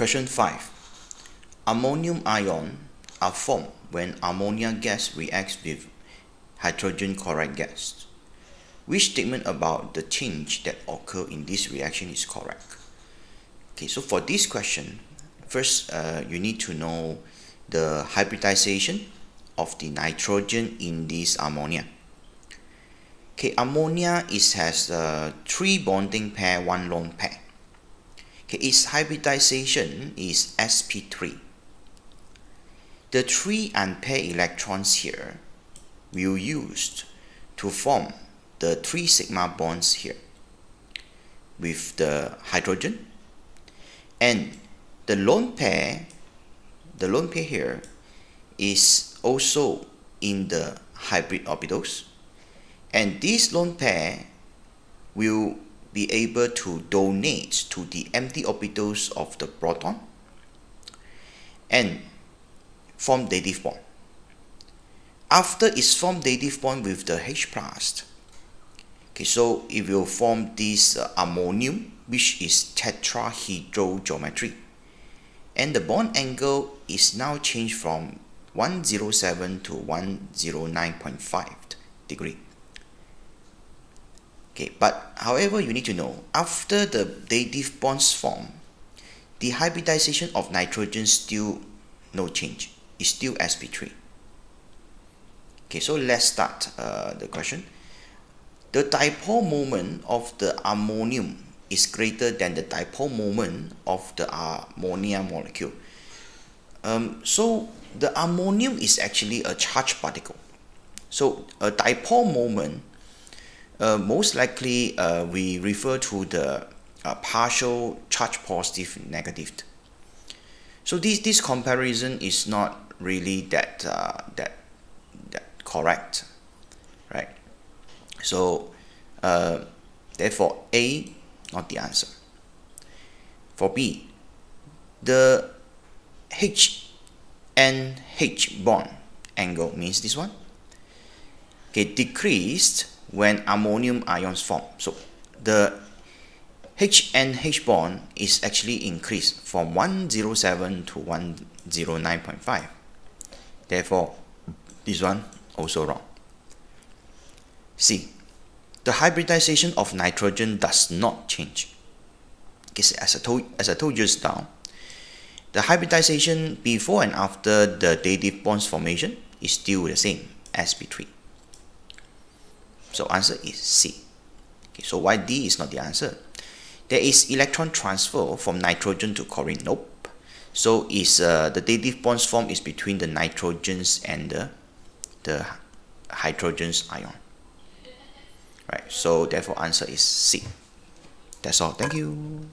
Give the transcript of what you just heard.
Question 5. Ammonium ion are formed when ammonia gas reacts with hydrogen chloride gas. Which statement about the change that occur in this reaction is correct? Okay, so for this question, first uh, you need to know the hybridization of the nitrogen in this ammonia. Okay, ammonia is has uh, three bonding pair, one lone pair. Okay, its hybridization is sp3. The three unpaired electrons here will used to form the three sigma bonds here with the hydrogen and the lone pair the lone pair here is also in the hybrid orbitals and this lone pair will be able to donate to the empty orbitals of the proton and form dative bond. After it's formed dative bond with the H plus, okay, so it will form this uh, ammonium which is tetrahedral geometry and the bond angle is now changed from 107 to 109.5 degree. Okay, but however, you need to know after the dative bonds form, the hybridization of nitrogen still no change. It's still sp3. Okay, so let's start uh, the question. The dipole moment of the ammonium is greater than the dipole moment of the ammonia molecule. Um, so the ammonium is actually a charged particle. So a dipole moment most likely uh, we refer to the uh, partial charge positive negative. So this, this comparison is not really that, uh, that, that correct, right? So uh, therefore A not the answer. For B, the H and H bond angle means this one. Okay, decreased when ammonium ions form. So the H and H bond is actually increased from 107 to 109.5. Therefore, this one also wrong. C. The hybridization of nitrogen does not change. Because as I told, as I told just now, the hybridization before and after the dative bonds formation is still the same sp3. So answer is C. Okay, so why D is not the answer? There is electron transfer from nitrogen to chlorine. Nope. So is uh, the dative bonds form is between the nitrogens and the, the hydrogens ion. Right. So therefore answer is C. That's all. Thank you.